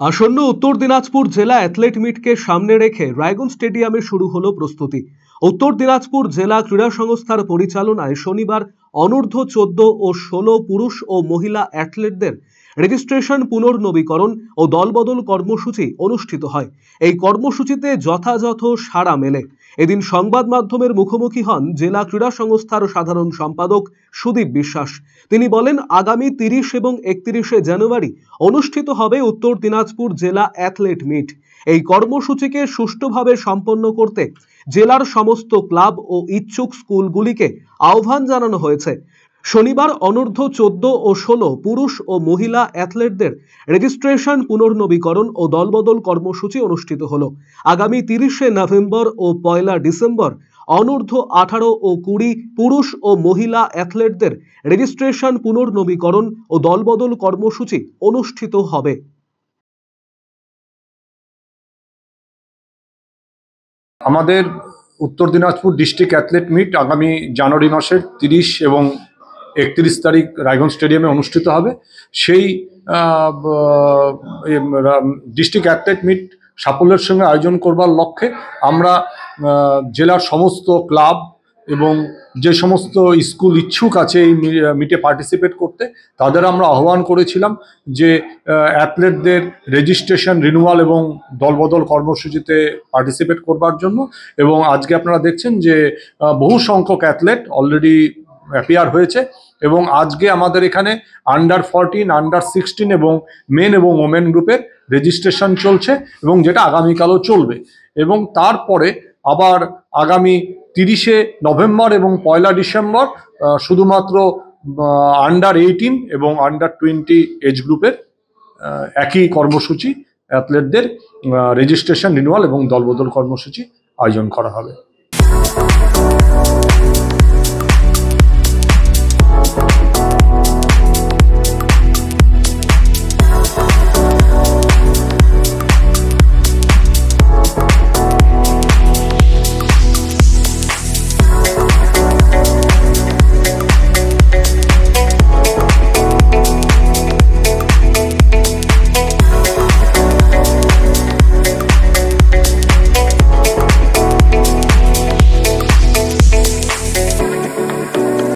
আসন্ন উত্তর দিনাজপুর জেলা অ্যাথলেট মিটকে সামনে রেখে রায়গঞ্জ স্টেডিয়ামে শুরু হলো প্রস্তুতি। উত্তর দিনাজপুর জেলা ক্রীড়া সংস্থার পরিচালনায় শনিবার অনূর্ধ্ব চোদ্দ ও ষোলো পুরুষ ও মহিলা অ্যাথলেটদের রেজিস্ট্রেশন পুনর্নবীকরণ ও দলবদল কর্মসূচি অনুষ্ঠিত হয়। এই কর্মসূচিতে যথাযথ সাড়া মেলে। এদিন সংবাদ মাধ্যমের মুখোমুখি হন জেলা ক্রীড়া সংস্থার সাধারণ সম্পাদক সুদীপ বিশ্বাস। তিনি বলেন, আগামী তিরিশ এবং একত্রিশে জানুয়ারি অনুষ্ঠিত হবে উত্তর দিনাজপুর জেলা অ্যাথলেট মিট। এই কর্মসূচিকে সুষ্ঠুভাবে সম্পন্ন করতে জেলার সমস্ত ক্লাব ও ইচ্ছুক স্কুলগুলিকে আহ্বান জানানো হয়েছে। শনিবার অনূর্ধ্ব চোদ্দ ও ষোলো পুরুষ ও মহিলা অ্যাথলেটদের রেজিস্ট্রেশন পুনর্নবীকরণ ও দলবদল কর্মসূচি অনুষ্ঠিত হলো। আগামী তিরিশে নভেম্বর ও পয়লা ডিসেম্বর অনূর্ধ্ব আঠারো ও কুড়ি পুরুষ ও মহিলা অ্যাথলেটদের রেজিস্ট্রেশন পুনর্নবীকরণ ও দলবদল কর্মসূচি অনুষ্ঠিত হবে। আমাদের উত্তর দিনাজপুর ডিস্ট্রিক্ট অ্যাথলেট মিট আগামী জানুয়ারি মাসের তিরিশ এবং একত্রিশ তারিখ রায়গঞ্জ স্টেডিয়ামে অনুষ্ঠিত হবে। সেই ডিস্ট্রিক্ট অ্যাথলেট মিট সাফল্যের সঙ্গে আয়োজন করবার লক্ষ্যে আমরা জেলার সমস্ত ক্লাব এবং যে সমস্ত স্কুল ইচ্ছুক আছে এই মিটে পার্টিসিপেট করতে, তাদের আমরা আহ্বান করেছিলাম যে অ্যাথলেটদের রেজিস্ট্রেশন, রিনুয়াল এবং দলবদল কর্মসূচিতে পার্টিসিপেট করবার জন্য। এবং আজকে আপনারা দেখছেন যে বহু সংখ্যক অ্যাথলেট অলরেডি অ্যাপিয়ার হয়েছে এবং আজকে আমাদের এখানে আন্ডার ফরটিন আন্ডার সিক্সটিন এবং মেন এবং ওমেন গ্রুপের রেজিস্ট্রেশন চলছে এবং যেটা আগামীকালও চলবে এবং তারপরে আবার আগামী তিরিশে নভেম্বর এবং পয়লা ডিসেম্বর শুধুমাত্র আন্ডার এইটিন এবং আন্ডার টোয়েন্টি এজ গ্রুপের একই কর্মসূচি অ্যাথলেটদের রেজিস্ট্রেশন রিনুয়াল এবং দলবদল কর্মসূচি আয়োজন করা হবে।